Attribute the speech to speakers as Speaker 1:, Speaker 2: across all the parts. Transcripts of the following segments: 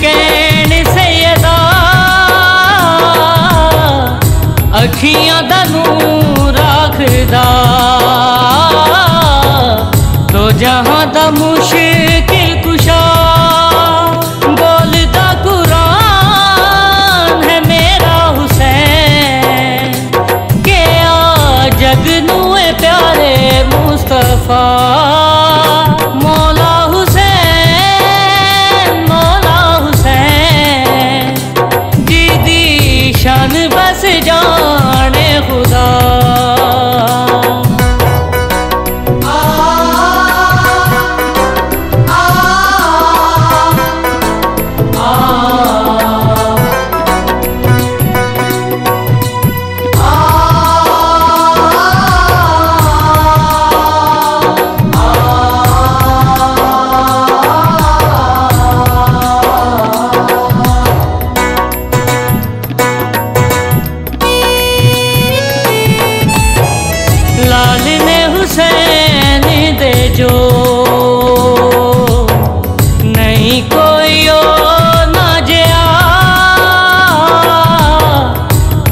Speaker 1: Can सैदा अखियाँ दा नूर तो जहाँ दा मुश्किल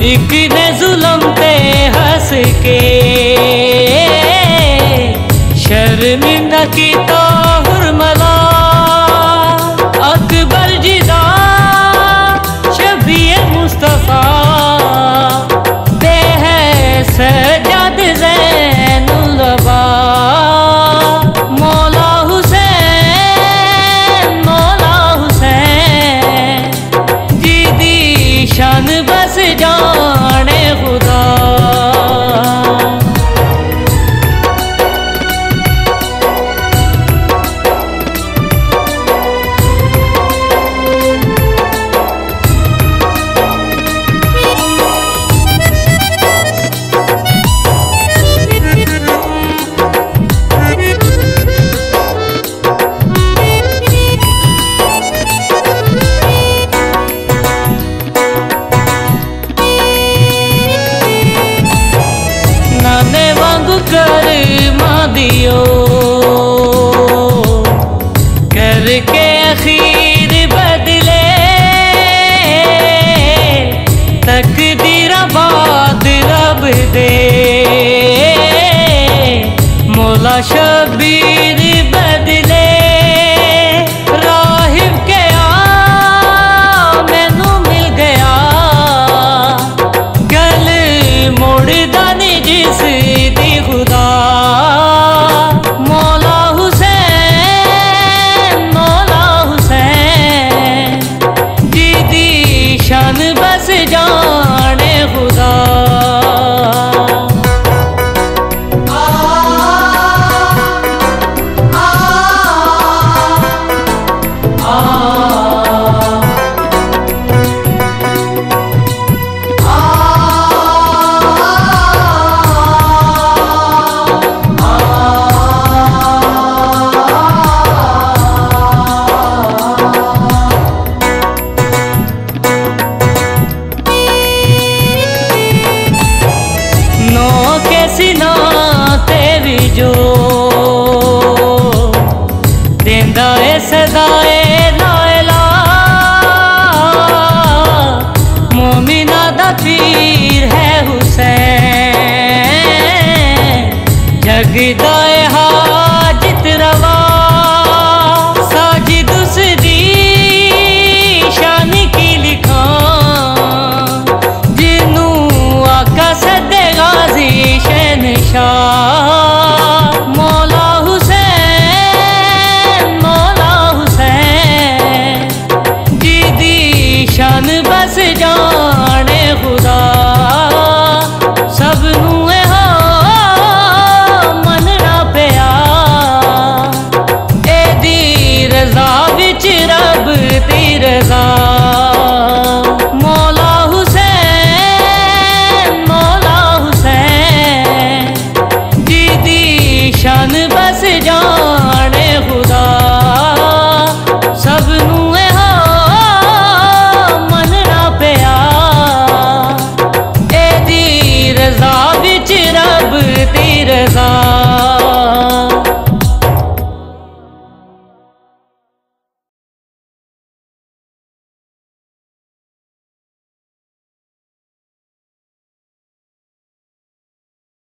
Speaker 1: एक ने जुलम पे हंस के शर्मिंदा की तो कर मादियो। करके अखीर बदले। तक बाद रब दे। मोला शबीर निशान बस जा